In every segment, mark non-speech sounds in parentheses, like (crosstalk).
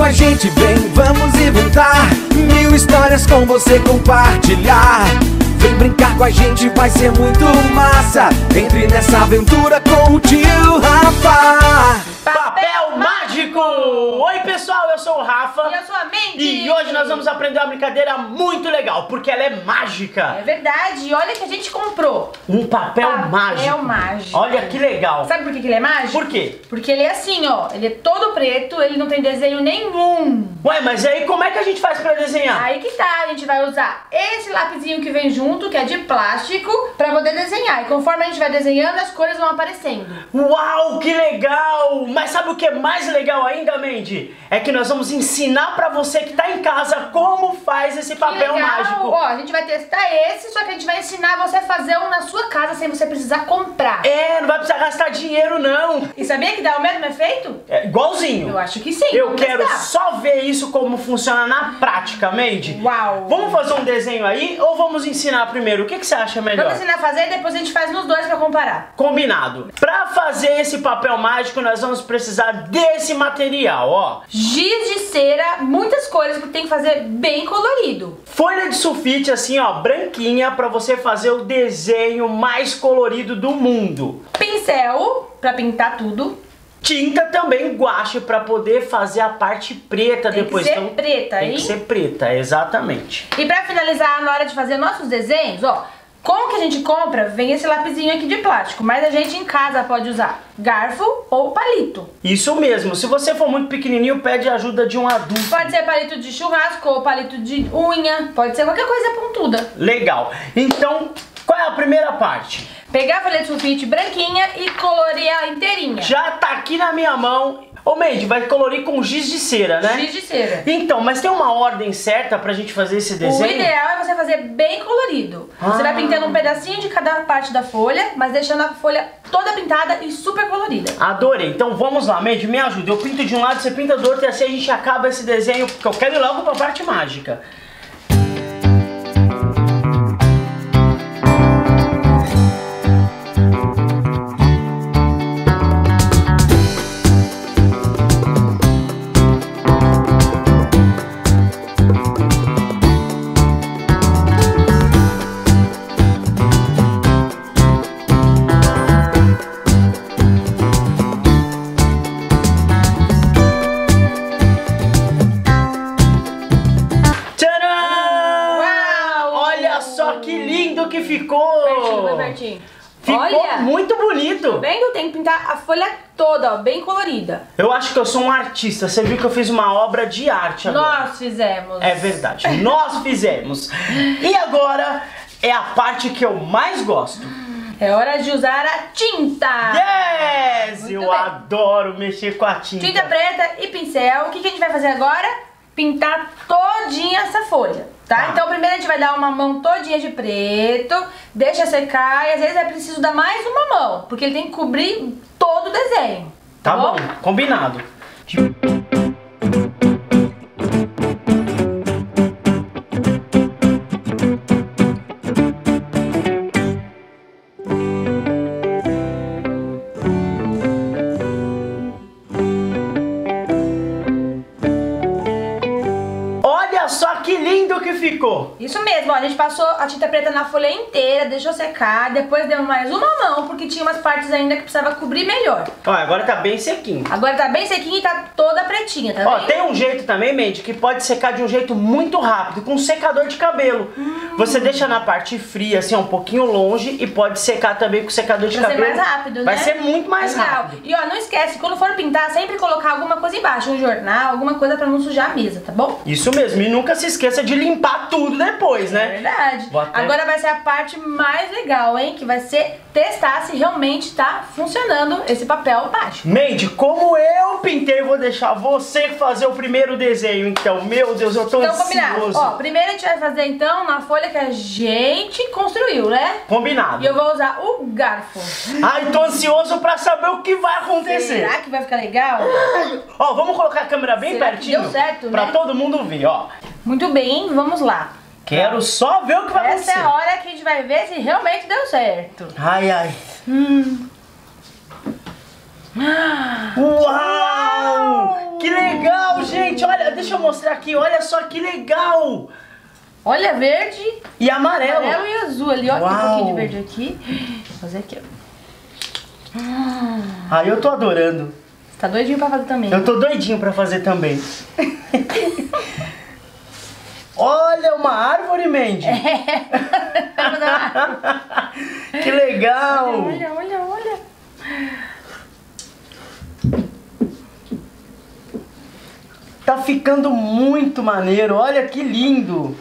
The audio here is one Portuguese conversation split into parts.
com a gente, vem, vamos inventar. Mil histórias com você compartilhar Vem brincar com a gente, vai ser muito massa Entre nessa aventura com o tio Rafa Papel mágico! Oi pessoal, eu sou o Rafa E eu sou a Mandy. e hoje nós vamos aprender uma brincadeira muito legal, porque ela é mágica. É verdade, e olha que a gente comprou. Um papel, Papel mágico. mágico. Olha que legal. Sabe por que que ele é mágico? Por quê? Porque ele é assim, ó. Ele é todo preto, ele não tem desenho nenhum. Ué, mas aí como é que a gente faz pra desenhar? Aí que tá, a gente vai usar esse lapisinho que vem junto, que é de plástico, pra poder desenhar. E conforme a gente vai desenhando, as cores vão aparecendo. Uau, que legal! Mas sabe o que é mais legal ainda, Mandy? É que nós vamos ensinar pra você que tá em casa como faz esse papel legal. mágico. Ó, a gente vai testar esse, só que a gente vai ensinar você a fazer um na sua casa sem você precisar comprar. É, não vai precisar gastar dinheiro não. E sabia que dá o mesmo efeito? É igualzinho. Eu acho que sim. Eu quero testar. só ver isso como funciona na prática, Mandy. Uau. Vamos fazer um desenho aí ou vamos ensinar primeiro? O que, que você acha melhor? Vamos ensinar a fazer e depois a gente faz nos dois pra comparar. Combinado. Pra fazer esse papel mágico, nós vamos precisar desse material, ó. Giz de cera, muitas cores que tem que fazer bem colorido. Folha de sulfite assim, ó, branquinha, pra você fazer o desenho mais colorido do mundo. Pincel pra pintar tudo. Tinta também, guache, pra poder fazer a parte preta Tem depois. que ser Então, preta, Tem hein? que ser preta, exatamente. E pra finalizar, na hora de fazer nossos desenhos, ó, como que a gente compra? Vem esse lapisinho aqui de plástico, mas a gente em casa pode usar garfo ou palito. Isso mesmo, se você for muito pequenininho, pede ajuda de um adulto. Pode ser palito de churrasco ou palito de unha, pode ser qualquer coisa pontuda. Legal. Então, qual é a primeira parte? Pegar a folha de sulfite branquinha e colorir ela inteirinha. Já tá aqui na minha mão. Ô, Mandy, vai colorir com giz de cera, né? Giz de cera. Então, mas tem uma ordem certa pra gente fazer esse O desenho? ideal é você fazer bem colorido. Você Ah. vai pintando um pedacinho de cada parte da folha, mas deixando a folha toda pintada e super colorida. Adorei. Então vamos lá, Mandy, me ajuda. Eu pinto de um lado, você pinta do outro e assim a gente acaba esse desenho, porque eu quero ir logo pra parte mágica. Pintar a folha toda, ó, bem colorida. Eu acho que eu sou um artista. Você viu que eu fiz uma obra de arte agora. Nós fizemos. É verdade. Nós fizemos. E agora é a parte que eu mais gosto. É hora de usar a tinta. Yes! Muito eu bem. adoro mexer com a tinta. Tinta preta e pincel. O que, que a gente vai fazer agora? Pintar todinha essa folha, tá? Tá. Então primeiro a gente vai dar uma mão todinha de preto, deixa secar e às vezes é preciso dar mais uma mão, porque ele tem que cobrir todo o desenho. Tá bom, combinado. A tinta preta na folha inteira, deixou secar, depois deu mais uma mão, porque tinha umas partes ainda que precisava cobrir melhor. Ó, agora tá bem sequinho. Agora tá bem sequinho e tá toda pretinha, tá Ó, tem um jeito também, Mandy, que pode secar de um jeito muito rápido, com um secador de cabelo. Hum. Você deixa na parte fria, assim, um pouquinho longe, e pode secar também com secador de Vai ser cabelo. mais rápido, Vai né? ser muito mais Legal. rápido. E ó, não esquece, quando for pintar, sempre colocar alguma coisa embaixo, um jornal, alguma coisa pra não sujar a mesa, tá bom? Isso mesmo, e nunca se esqueça de limpar tudo depois, É né? verdade. Até- Agora vai ser a parte mais legal, hein? Que vai ser testar se realmente tá funcionando esse papel mágico. Mandy, como eu pintei, vou deixar você fazer o primeiro desenho, então. Meu Deus, eu tô Então, combinado. ansioso. Ó, primeiro a gente vai fazer então na folha que a gente construiu, né? Combinado. E eu vou usar o garfo. Ai, tô ansioso pra saber o que vai acontecer. Será que vai ficar legal? Ó, vamos colocar a câmera bem Será pertinho. deu certo, Pra né? todo mundo ver, ó. Muito bem, vamos lá. Quero só ver o que vai Essa é acontecer. a hora que a gente vai ver se realmente deu certo. Ai, ai. Uau! Que legal, gente. Olha, deixa eu mostrar aqui. Olha só que legal. Olha, verde, E amarelo. amarelo e azul ali. Ó, tem um Uau. pouquinho de verde aqui. Vou fazer aqui, ó. Ah, eu tô adorando. Tá doidinho pra fazer também. Eu tô doidinho pra fazer também. (laughs) Olha, uma árvore, Mandy. (laughs) que legal. Olha, olha, olha. Tá ficando muito maneiro. Olha que lindo.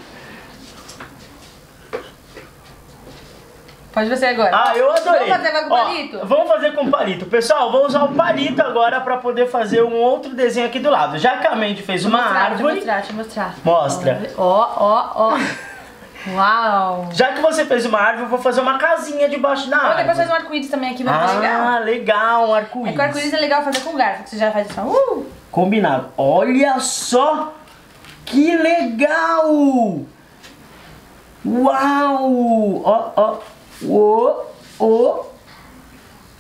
Pode você agora. Ah, eu adorei. Vamos fazer agora com Ó, palito? Vamos fazer com palito. Pessoal, vou usar o palito agora pra poder fazer um outro desenho aqui do lado. Já que a Mandy fez uma Mostrar, árvore, Deixa eu mostrar, deixa eu mostrar. Mostra. Ó, ó, ó. Uau. já que você fez uma árvore, eu vou fazer uma casinha debaixo da Vou depois árvore. fazer um arco-íris também aqui, vai ficar legal. Ah, legal, um É que o arco-íris. arco-íris é legal fazer com garfo, que você já faz assim, ó. Uh! Combinado. Olha só que legal! Uau! Ó, ó, ó, ó.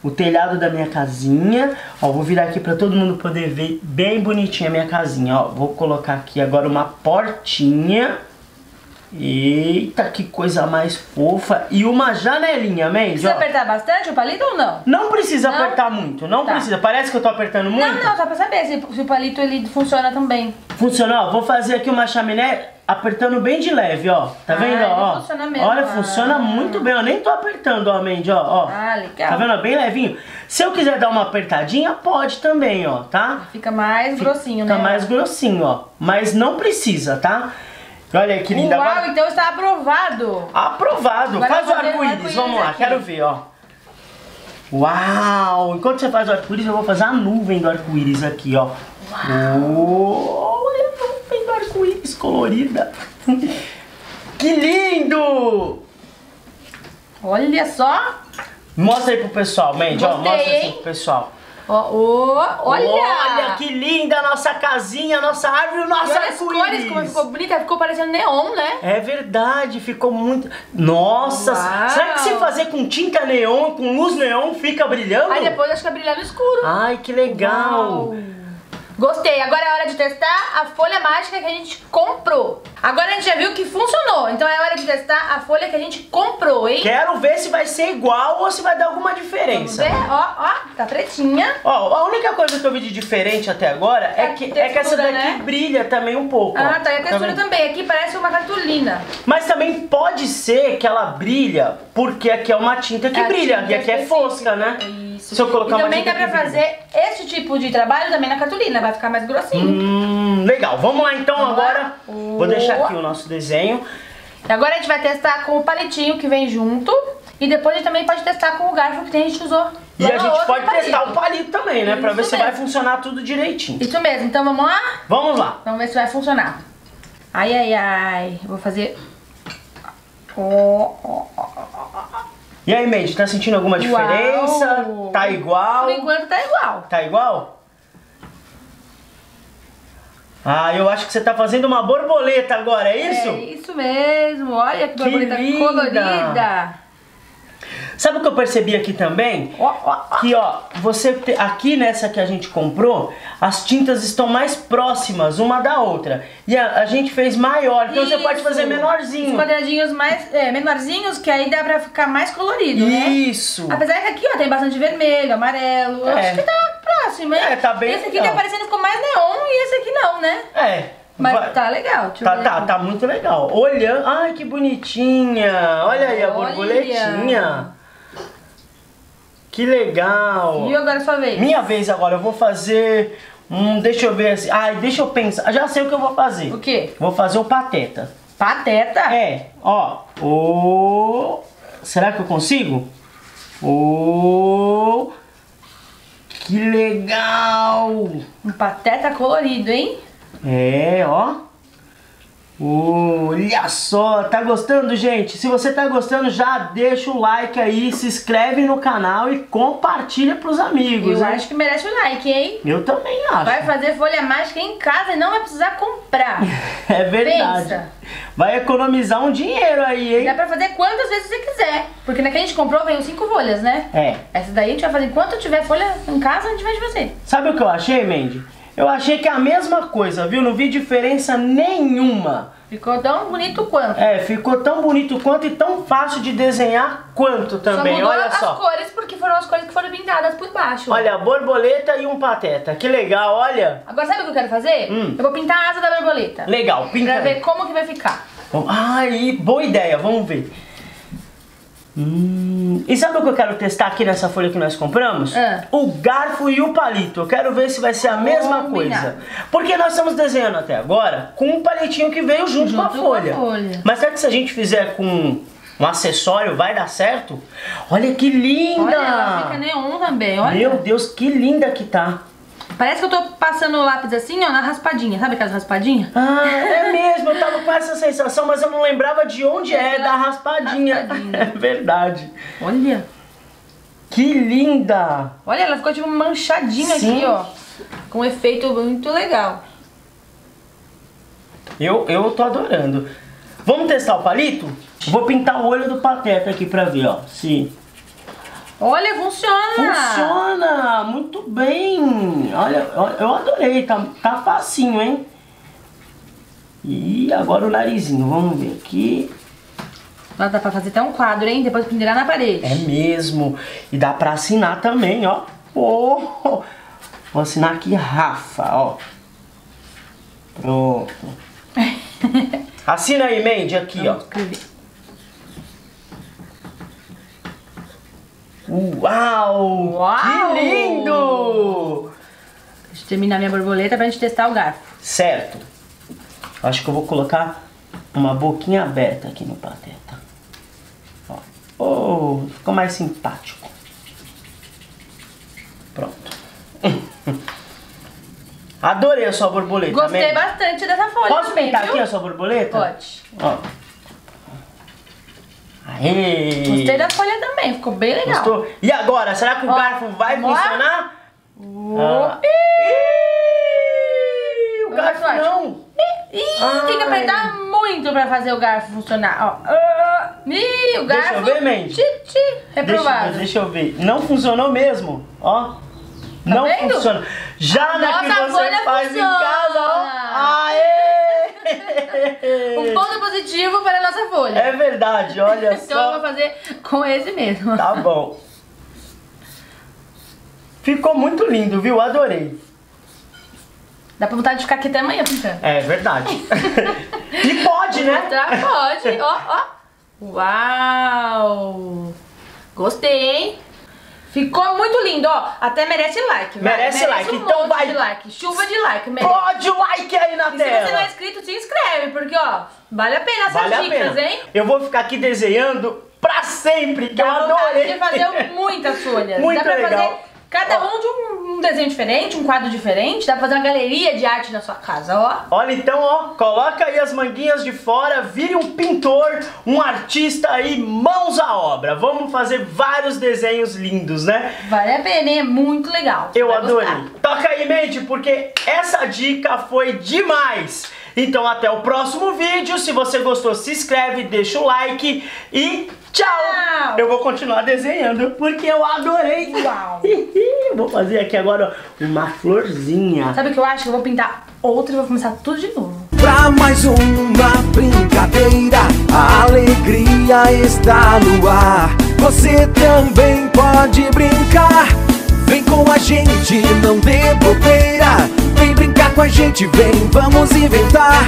O telhado da minha casinha. Ó, vou virar aqui para todo mundo poder ver bem bonitinha a minha casinha. Ó, vou colocar aqui agora uma portinha. Eita, que coisa mais fofa. E uma janelinha, Mandy, Precisa ó. apertar bastante o palito ou não? Não precisa Não? apertar muito, não Tá. precisa. Parece que eu tô apertando muito. Não, não, só pra saber se, se o palito ele funciona também. Funcionou? Vou fazer aqui uma chaminé apertando bem de leve, ó. Tá Ah, vendo, ó? funciona mesmo. Olha, Ah. funciona muito bem. Eu nem tô apertando, ó, Mandy, ó. ó. Ah, legal. Tá vendo? Bem levinho. Se eu quiser dar uma apertadinha, pode também, ó, tá? Fica mais grossinho, Tá né? mais grossinho, ó. Mas não precisa, tá? Olha aí que linda. Uau, Agora- então está aprovado. Aprovado. Agora faz o arco-íris. Vamos lá, aqui. quero ver, ó. Uau! Enquanto você faz o arco-íris, eu vou fazer a nuvem do arco-íris aqui, ó. Uau! Olha a nuvem do arco-íris colorida. (laughs) Que lindo! Olha só. Mostra aí pro pessoal, Mandy, ó. Mostra assim hein? pro pessoal. Ó, ó, olha. Olha que linda a nossa casinha, a nossa árvore, o nosso as cores, como arco-íris. ficou bonita. Ficou parecendo neon, né? É verdade, ficou muito. Nossa! Uau. Será que se fazer com tinta neon, com luz neon, fica brilhando? Aí depois acho que vai brilhar no escuro. Ai, que legal! Uau. Gostei, agora é hora de testar a folha mágica que a gente comprou. Agora a gente já viu que funcionou, então é hora de testar a folha que a gente comprou, hein? Quero ver se vai ser igual ou se vai dar alguma Vamos diferença. ver? Ó, ó, tá pretinha. Ó, a única coisa que eu vi de diferente até agora é A que, é que essa textura, daqui né? brilha também um pouco. ó. Ah, tá, e a textura vendo? também. Aqui parece uma cartolina. Mas também pode ser que ela brilha porque aqui é uma tinta que A brilha tinta e aqui é fosca, né? Isso. Se eu colocar e uma também dá pra que brilha. fazer esse tipo de trabalho também na cartolina, vai ficar mais grossinho. Hum, legal. Vamos lá então Vamos lá? agora. Vou deixar aqui o nosso desenho. E Agora a gente vai testar com o palitinho que vem junto. E depois a gente também pode testar com o garfo que a gente usou. E lá a gente pode palito. testar o palito também, né? Pra ver Isso se vai mesmo. funcionar tudo direitinho. Isso mesmo, então vamos lá? Vamos lá. Vamos ver se vai funcionar. Ai, ai, ai. Vou fazer... E aí, Mandy, tá sentindo alguma diferença? Uau. Tá igual? Por enquanto tá igual. Tá igual? Ah, eu acho que você tá fazendo uma borboleta agora, é isso? É isso mesmo. Olha que borboleta linda. colorida. Sabe o que eu percebi aqui também? Ó, ó, ó. Que ó, você te- aqui nessa que a gente comprou, as tintas estão mais próximas uma da outra. E a, a gente fez maior, então você pode Isso. fazer Os menorzinho. quadradinhos mais é, menorzinhos, que aí dá pra ficar mais colorido, né? Isso. Apesar que aqui, ó, tem bastante vermelho, amarelo. É. acho que tá hein? É, tá bem Esse aqui legal. tá parecendo com mais neon e esse aqui não, né? É. Mas vai- tá legal. Tá, tá, tá muito legal. Olhando. Ai, que bonitinha. Olha aí a Olha. borboletinha. Que legal. E agora é sua vez? Minha vez agora, eu vou fazer. Hum, deixa eu ver assim. Ai, deixa eu pensar. Já sei o que eu vou fazer. O quê? Vou fazer o pateta. Pateta? É, ó. O. Será que eu consigo? O. Que legal! Um pateta colorido, hein? É, ó. Olha só, tá gostando, gente? Se você tá gostando, já deixa o like aí, se inscreve no canal e compartilha pros amigos. Eu hein? acho que merece o like, hein? Eu também acho. Vai fazer folha mágica em casa e não vai precisar comprar. (laughs) É verdade. Pensa. Vai economizar um dinheiro aí, hein? Dá pra fazer quantas vezes você quiser. Porque na que a gente comprou veio cinco folhas, né? É. Essa daí a gente vai fazer enquanto tiver folha em casa, a gente vai fazer. Sabe o que eu achei, Mandy? Eu achei que é a mesma coisa, viu? Não vi diferença nenhuma. Ficou tão bonito quanto. É, ficou tão bonito quanto e tão fácil de desenhar quanto também. só mudou Olha as só. cores porque foram as cores que foram pintadas por baixo. Olha, borboleta e um pateta. Que legal, olha. Agora sabe o que eu quero fazer? Hum. Eu vou pintar a asa da borboleta. Legal, pinta Pra aí. ver como que vai ficar. Ai, boa ideia, vamos ver. Hum, e sabe o que eu quero testar aqui nessa folha que nós compramos? Ah. O garfo e o palito. Eu quero ver se vai ser a mesma Combinado. coisa. Porque nós estamos desenhando até agora com um palitinho que veio junto, com, a Junto com a folha. folha. Mas será que se a gente fizer com um acessório vai dar certo? Olha que linda! Olha, ela fica neon também, olha. Meu Deus, que linda que tá. Parece que eu tô passando o lápis assim, ó, na raspadinha. Sabe aquelas raspadinhas? Ah, é (laughs) mesmo, eu tava com essa sensação, mas eu não lembrava de onde é, Aquela da raspadinha. raspadinha. (laughs) É verdade. Olha. Que linda! Olha, ela ficou tipo manchadinha Sim. aqui, ó. Com um efeito muito legal. Eu, eu tô adorando. Vamos testar o palito? Vou pintar o olho do pateta aqui pra ver, ó. Se Olha, funciona! funciona muito bem. Olha, eu adorei, tá, tá facinho, hein? E agora o narizinho, vamos ver aqui. Nossa, dá pra fazer até um quadro, hein? Depois pendurar na parede. É mesmo. E dá pra assinar também, ó. Oh, vou assinar aqui Rafa, ó. Pronto. (laughs) Assina aí, Mandy, aqui, ó. Escrever. Uau! Uau! Que lindo! Deixa eu terminar minha borboleta pra gente testar o garfo. Certo. Acho que eu vou colocar uma boquinha aberta aqui no pateta. Ó. Oh, ficou mais simpático. Pronto. (laughs) Adorei a sua borboleta. Gostei Mandy. bastante dessa folha Posso também, pintar viu? aqui a sua borboleta? Pode. Ó. Aê! Gostei da folha também, ficou bem legal. Gostou? E agora, será que o Ó, garfo vai vamos lá? funcionar? Ah. Ih, o garfo acho. não. Ih, tem que apertar muito pra fazer o garfo funcionar. Ó. Ah, Ih, o Deixa garfo. eu ver, Mandy. Ti, ti, Deixa, eu reprovado. ver, deixa eu ver. Não funcionou mesmo, ó. não Tá vendo? funciona. Já A na que nossa você folha faz funciona. em casa, ó. Aê! (laughs) Um ponto positivo para a nossa folha. É verdade, olha (laughs) Então eu vou só. fazer com esse mesmo. Tá bom. Ficou muito lindo, viu? Adorei. Dá pra vontade de ficar aqui até amanhã pintando. É verdade. (laughs) e pode, né? Pode, ó, ó. Uau! Gostei, hein? Ficou muito lindo, ó. Até merece like. vai. Merece like, um então monte vai. de like. Chuva de like. Merece. Pode o like aí na E se você não é tela. inscrito, se inscreve, porque, ó, vale a pena essas Vale dicas, pena. hein? Eu vou ficar aqui desenhando pra sempre, que eu Dá vontade adorei. de fazer muitas folhas. (laughs) Muito Dá pra legal. fazer cada um de um, um desenho diferente, um quadro diferente. Dá pra fazer uma galeria de arte na sua casa, ó. Olha, então, ó, coloca aí as manguinhas de fora, vire um pintor, um artista aí, mãos à obra. Vamos fazer vários desenhos lindos, né? Vale a pena, hein? É muito legal. Eu adorei. gostar. Toca aí, mente, porque essa dica foi demais. Então, até o próximo vídeo. Se você gostou, se inscreve, deixa o like e tchau. Eu vou continuar desenhando porque eu adorei. Uau. (laughs) vou fazer aqui agora uma florzinha. Sabe o que eu acho? Eu vou pintar outra e vou começar tudo de novo. Pra mais uma brincadeira, a alegria está no ar. Você também pode brincar. Vem com a gente, não dê bobeira. Vem brincar com a gente, vem, vamos inventar.